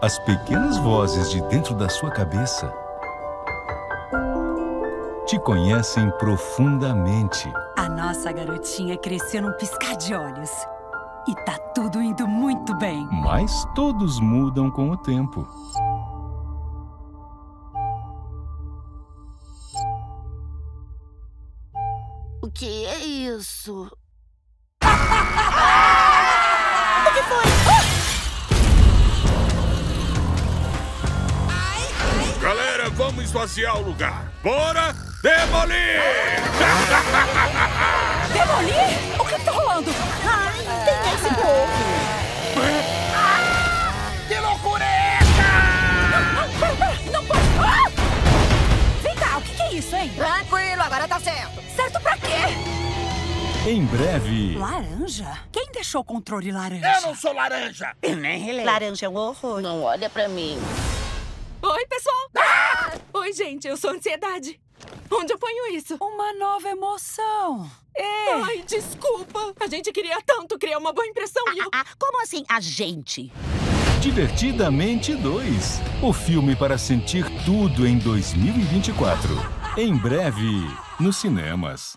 As pequenas vozes de dentro da sua cabeça te conhecem profundamente. A nossa garotinha cresceu num piscar de olhos. E tá tudo indo muito bem. Mas todos mudam com o tempo. O que é isso? Vamos esvaziar o lugar. Bora demolir! Demolir? O que tá rolando? Ai, tem esse povo. Que loucura é essa? Não pode! Ah! Vem cá, o que, que é isso, hein? Tranquilo, agora tá certo. Certo pra quê? Em breve. Laranja? Quem deixou o controle laranja? Eu não sou laranja! E nem relé. Laranja é um horror. Não olha pra mim. Oi, pessoal! Ah! Oi, gente, eu sou ansiedade. Onde eu ponho isso? Uma nova emoção. É. Ai, desculpa. A gente queria tanto criar uma boa impressão e eu... Ah, como assim, a gente? Divertidamente 2. O filme para sentir tudo em 2024. Em breve, nos cinemas.